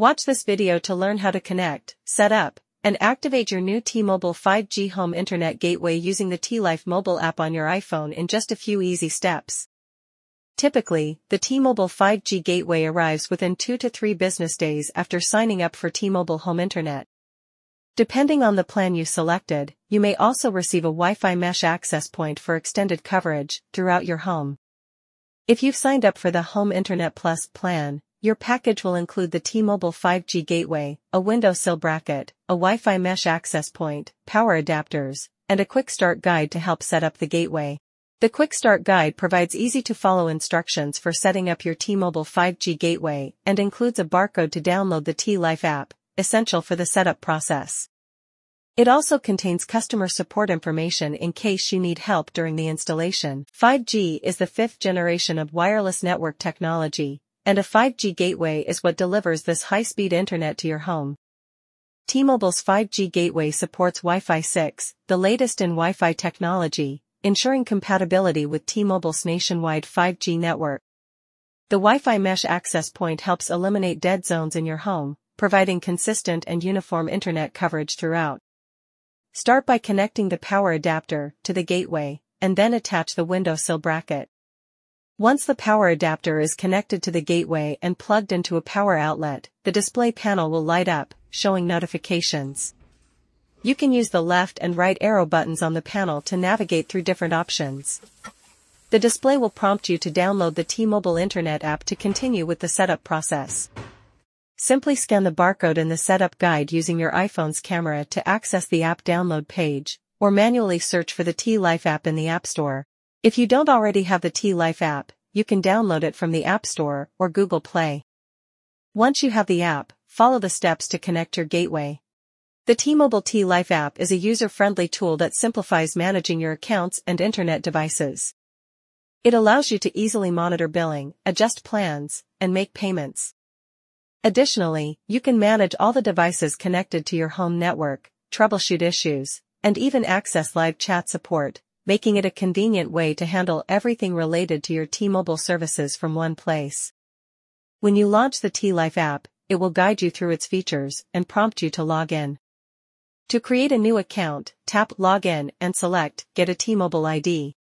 Watch this video to learn how to connect, set up, and activate your new T-Mobile 5G home internet gateway using the T-Life mobile app on your iPhone in just a few easy steps. Typically, the T-Mobile 5G gateway arrives within 2 to 3 business days after signing up for T-Mobile home internet. Depending on the plan you selected, you may also receive a Wi-Fi mesh access point for extended coverage throughout your home. If you've signed up for the Home Internet Plus plan, your package will include the T-Mobile 5G gateway, a windowsill bracket, a Wi-Fi mesh access point, power adapters, and a quick start guide to help set up the gateway. The Quick Start Guide provides easy-to-follow instructions for setting up your T-Mobile 5G gateway and includes a barcode to download the T-Life app, essential for the setup process. It also contains customer support information in case you need help during the installation. 5G is the fifth generation of wireless network technology, and a 5G gateway is what delivers this high-speed internet to your home. T-Mobile's 5G gateway supports Wi-Fi 6, the latest in Wi-Fi technology, ensuring compatibility with T-Mobile's nationwide 5G network. The Wi-Fi mesh access point helps eliminate dead zones in your home, providing consistent and uniform internet coverage throughout. Start by connecting the power adapter to the gateway, and then attach the windowsill bracket. Once the power adapter is connected to the gateway and plugged into a power outlet, the display panel will light up, showing notifications. You can use the left and right arrow buttons on the panel to navigate through different options. The display will prompt you to download the T-Mobile Internet app to continue with the setup process. Simply scan the barcode in the setup guide using your iPhone's camera to access the app download page, or manually search for the T-Life app in the App Store. If you don't already have the T-Life app, you can download it from the App Store or Google Play. Once you have the app, follow the steps to connect your gateway. The T-Mobile T-Life app is a user-friendly tool that simplifies managing your accounts and internet devices. It allows you to easily monitor billing, adjust plans, and make payments. Additionally, you can manage all the devices connected to your home network, troubleshoot issues, and even access live chat support, making it a convenient way to handle everything related to your T-Mobile services from one place. When you launch the T-Life app, it will guide you through its features and prompt you to log in. To create a new account, tap Login and select Get a T-Mobile ID.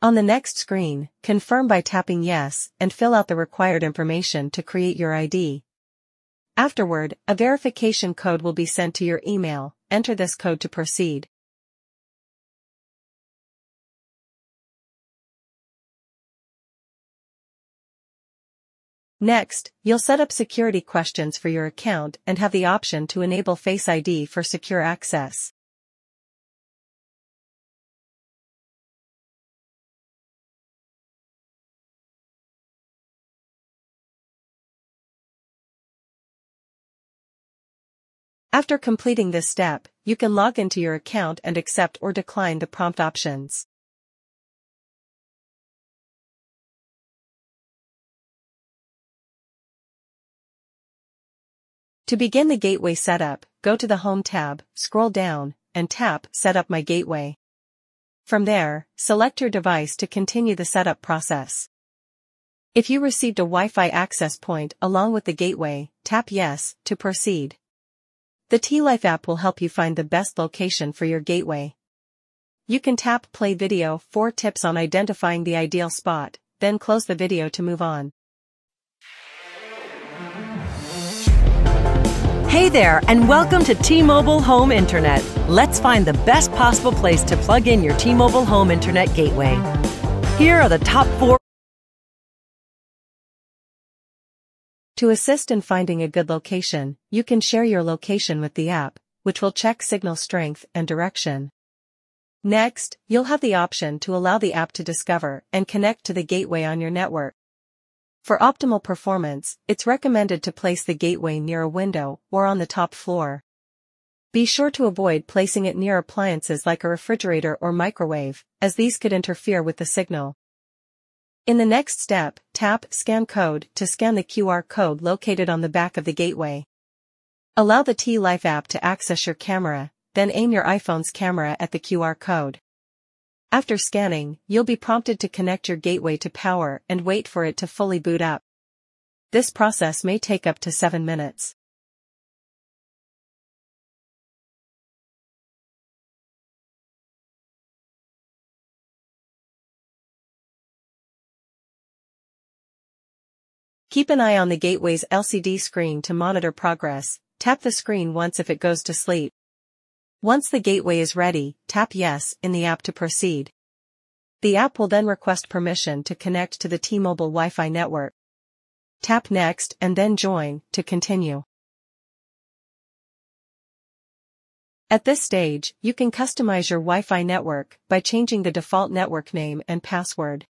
On the next screen, confirm by tapping Yes and fill out the required information to create your ID. Afterward, a verification code will be sent to your email, enter this code to proceed. Next, you'll set up security questions for your account and have the option to enable Face ID for secure access. After completing this step, you can log into your account and accept or decline the prompt options. To begin the gateway setup, go to the Home tab, scroll down, and tap Set up my gateway. From there, select your device to continue the setup process. If you received a Wi-Fi access point along with the gateway, tap Yes to proceed. The T-Life app will help you find the best location for your gateway. You can tap Play Video for tips on identifying the ideal spot, then close the video to move on. Hey there, and welcome to T Mobile Home Internet. Let's find the best possible place to plug in your T Mobile Home Internet gateway. Here are the top four. To assist in finding a good location, you can share your location with the app, which will check signal strength and direction. Next, you'll have the option to allow the app to discover and connect to the gateway on your network. For optimal performance, it's recommended to place the gateway near a window or on the top floor. Be sure to avoid placing it near appliances like a refrigerator or microwave, as these could interfere with the signal. In the next step, tap Scan Code to scan the QR code located on the back of the gateway. Allow the T-Life app to access your camera, then aim your iPhone's camera at the QR code. After scanning, you'll be prompted to connect your gateway to power and wait for it to fully boot up. This process may take up to 7 minutes. Keep an eye on the gateway's LCD screen to monitor progress, tap the screen once if it goes to sleep. Once the gateway is ready, tap Yes in the app to proceed. The app will then request permission to connect to the T-Mobile Wi-Fi network. Tap Next and then Join to continue. At this stage, you can customize your Wi-Fi network by changing the default network name and password.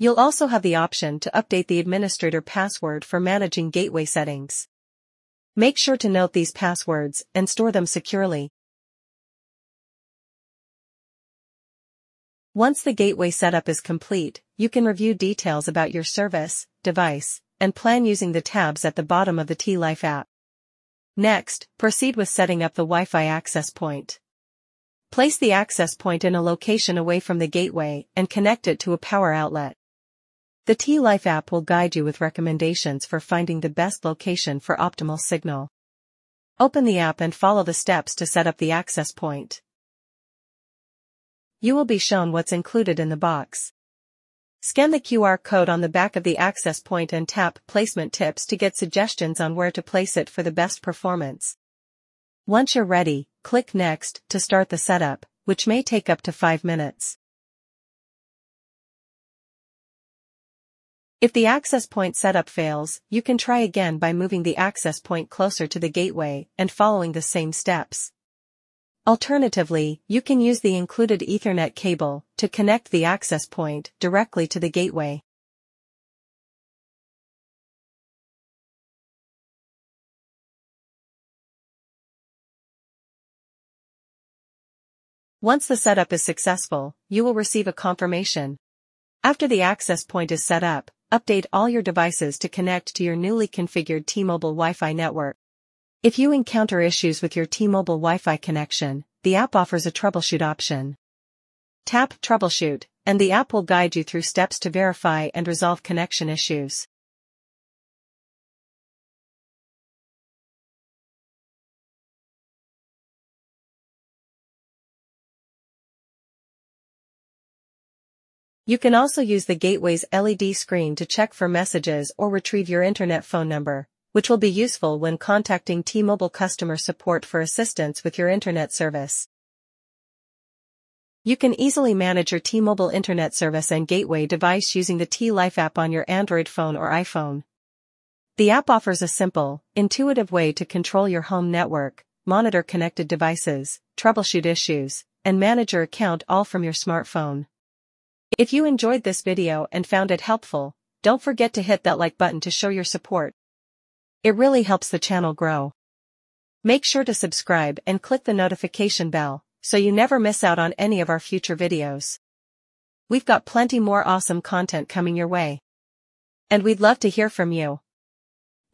You'll also have the option to update the administrator password for managing gateway settings. Make sure to note these passwords and store them securely. Once the gateway setup is complete, you can review details about your service, device, and plan using the tabs at the bottom of the T-Life app. Next, proceed with setting up the Wi-Fi access point. Place the access point in a location away from the gateway and connect it to a power outlet. The T-Life app will guide you with recommendations for finding the best location for optimal signal. Open the app and follow the steps to set up the access point. You will be shown what's included in the box. Scan the QR code on the back of the access point and tap Placement Tips to get suggestions on where to place it for the best performance. Once you're ready, click Next to start the setup, which may take up to 5 minutes. If the access point setup fails, you can try again by moving the access point closer to the gateway and following the same steps. Alternatively, you can use the included Ethernet cable to connect the access point directly to the gateway. Once the setup is successful, you will receive a confirmation. After the access point is set up, Update all your devices to connect to your newly configured T-Mobile Wi-Fi network. If you encounter issues with your T-Mobile Wi-Fi connection, the app offers a troubleshoot option. Tap Troubleshoot, and the app will guide you through steps to verify and resolve connection issues. You can also use the gateway's LED screen to check for messages or retrieve your internet phone number, which will be useful when contacting T-Mobile customer support for assistance with your internet service. You can easily manage your T-Mobile internet service and gateway device using the T-Life app on your Android phone or iPhone. The app offers a simple, intuitive way to control your home network, monitor connected devices, troubleshoot issues, and manage your account all from your smartphone. If you enjoyed this video and found it helpful, don't forget to hit that like button to show your support. It really helps the channel grow. Make sure to subscribe and click the notification bell, so you never miss out on any of our future videos. We've got plenty more awesome content coming your way. And we'd love to hear from you.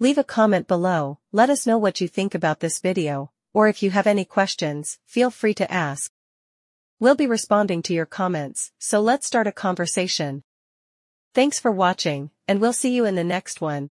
Leave a comment below, let us know what you think about this video, or if you have any questions, feel free to ask. We'll be responding to your comments, so let's start a conversation. Thanks for watching, and we'll see you in the next one.